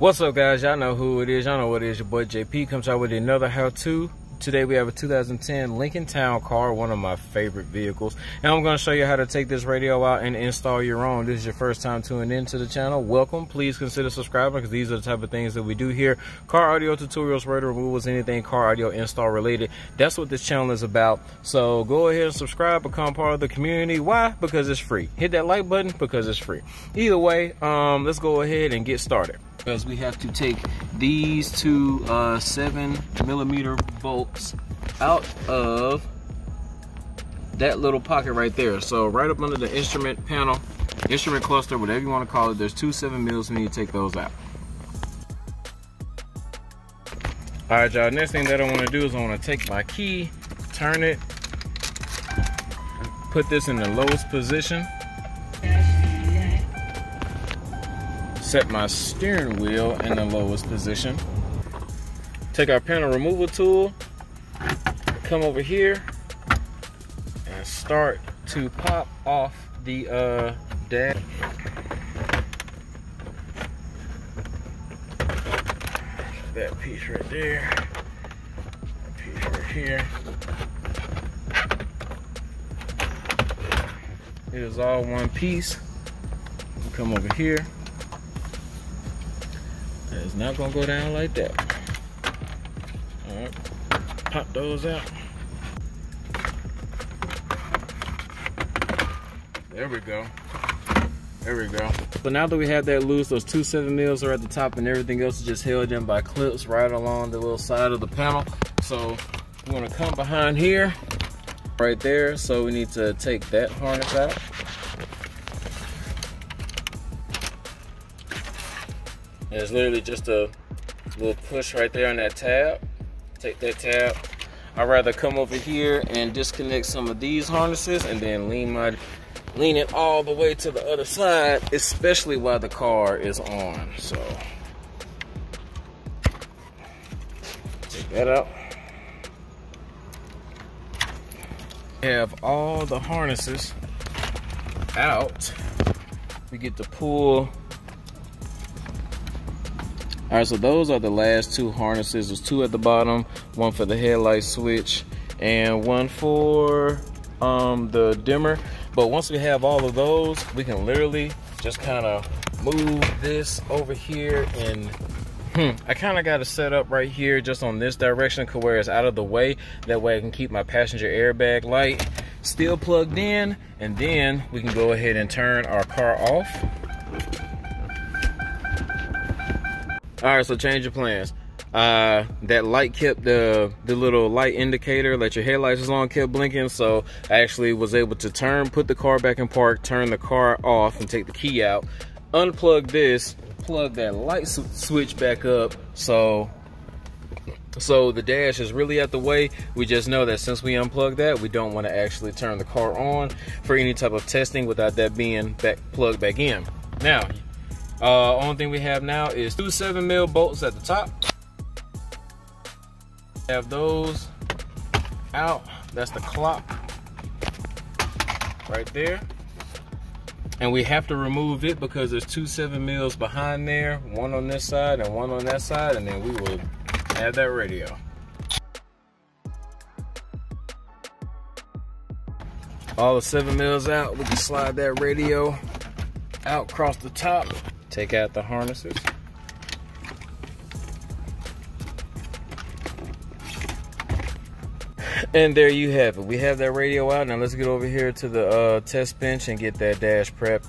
What's up guys? Y'all know who it is. Y'all know what it is. Your boy JP comes out with another how-to Today we have a 2010 Lincoln Town Car, one of my favorite vehicles. And I'm going to show you how to take this radio out and install your own. This is your first time tuning into the channel. Welcome. Please consider subscribing because these are the type of things that we do here. Car audio tutorials, radio removals, anything car audio install related. That's what this channel is about. So go ahead and subscribe, become part of the community. Why? Because it's free. Hit that like button because it's free. Either way, um, let's go ahead and get started because we have to take these two uh, seven millimeter bolts out of that little pocket right there. So right up under the instrument panel, instrument cluster, whatever you want to call it, there's two seven mils, you need to take those out. All right, y'all, next thing that I want to do is I want to take my key, turn it, put this in the lowest position, set my steering wheel in the lowest position. Take our panel removal tool, come over here, and start to pop off the uh, dash. That piece right there, that piece right here. It is all one piece. Come over here. It's not gonna go down like that. All right, pop those out. There we go. There we go. So now that we have that loose, those two seven mils are at the top and everything else is just held in by clips right along the little side of the panel. So we wanna come behind here, right there. So we need to take that harness out. And It's literally just a little push right there on that tab. Take that tab. I'd rather come over here and disconnect some of these harnesses and then lean my lean it all the way to the other side, especially while the car is on. So take that out. Have all the harnesses out. We get to pull all right, so those are the last two harnesses. There's two at the bottom, one for the headlight switch and one for um, the dimmer. But once we have all of those, we can literally just kind of move this over here and hmm, I kind of got it set up right here just on this direction where it's out of the way. That way I can keep my passenger airbag light still plugged in and then we can go ahead and turn our car off All right, so change your plans. Uh, that light kept the the little light indicator that your headlights was on kept blinking. So I actually was able to turn, put the car back in park, turn the car off, and take the key out. Unplug this, plug that light switch back up. So so the dash is really at the way. We just know that since we unplugged that, we don't want to actually turn the car on for any type of testing without that being back plugged back in. Now, uh, only thing we have now is two 7 mil bolts at the top. Have those out. That's the clock right there. And we have to remove it because there's two 7 mils behind there, one on this side and one on that side, and then we will add that radio. All the 7 mils out, we can slide that radio out across the top Take out the harnesses. And there you have it. We have that radio out. Now let's get over here to the uh, test bench and get that dash prep.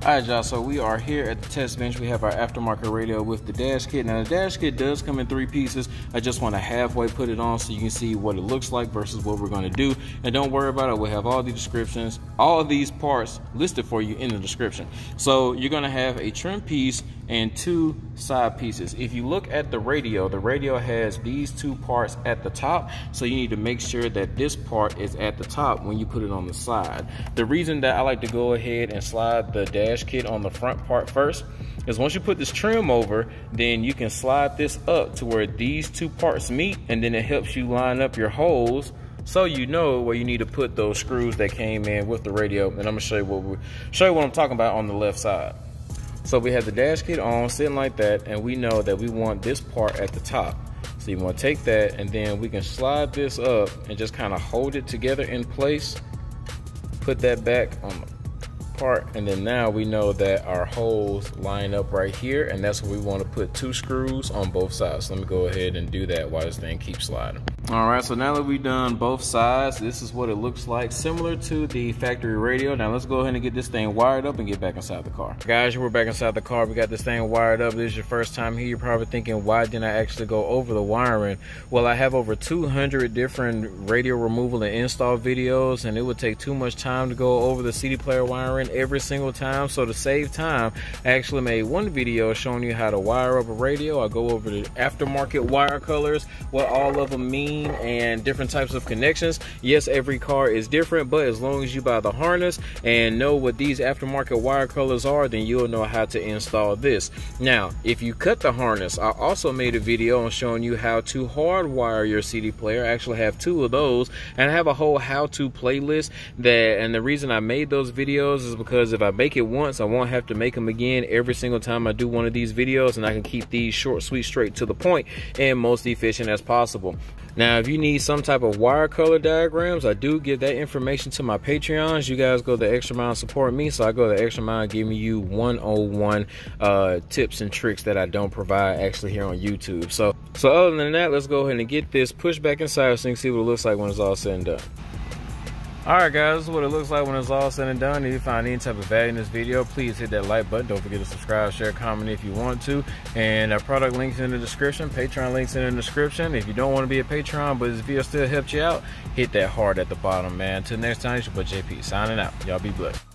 Alright y'all, so we are here at the test bench. We have our aftermarket radio with the dash kit. Now the dash kit does come in three pieces. I just want to halfway put it on so you can see what it looks like versus what we're going to do. And don't worry about it, we'll have all the descriptions, all these parts listed for you in the description. So you're going to have a trim piece and two side pieces. If you look at the radio, the radio has these two parts at the top, so you need to make sure that this part is at the top when you put it on the side. The reason that I like to go ahead and slide the dash kit on the front part first is once you put this trim over, then you can slide this up to where these two parts meet, and then it helps you line up your holes so you know where you need to put those screws that came in with the radio. And I'm gonna show you what we show you what I'm talking about on the left side. So we have the dash kit on sitting like that and we know that we want this part at the top. So you want to take that and then we can slide this up and just kind of hold it together in place. Put that back on part and then now we know that our holes line up right here and that's where we want to put two screws on both sides. So let me go ahead and do that while this thing keeps sliding. All right, so now that we've done both sides, this is what it looks like, similar to the factory radio. Now let's go ahead and get this thing wired up and get back inside the car. Guys, we're back inside the car. We got this thing wired up. This is your first time here. You're probably thinking, why didn't I actually go over the wiring? Well, I have over 200 different radio removal and install videos, and it would take too much time to go over the CD player wiring every single time. So to save time, I actually made one video showing you how to wire up a radio. I go over the aftermarket wire colors, what all of them mean, and different types of connections. Yes, every car is different, but as long as you buy the harness and know what these aftermarket wire colors are, then you'll know how to install this. Now, if you cut the harness, I also made a video on showing you how to hardwire your CD player. I actually have two of those, and I have a whole how-to playlist that, and the reason I made those videos is because if I make it once, I won't have to make them again every single time I do one of these videos, and I can keep these short, sweet, straight to the point, and most efficient as possible. Now, if you need some type of wire color diagrams, I do give that information to my Patreons. You guys go the extra mile support me, so I go the extra mile giving you 101 uh, tips and tricks that I don't provide actually here on YouTube. So, so other than that, let's go ahead and get this pushed back inside so you can see what it looks like when it's all said and done. Alright guys, this is what it looks like when it's all said and done. If you find any type of value in this video, please hit that like button. Don't forget to subscribe, share, comment if you want to. And our product links in the description, Patreon links in the description. If you don't want to be a Patreon, but this video still helped you out, hit that heart at the bottom, man. Until next time, it's your boy JP signing out. Y'all be blessed.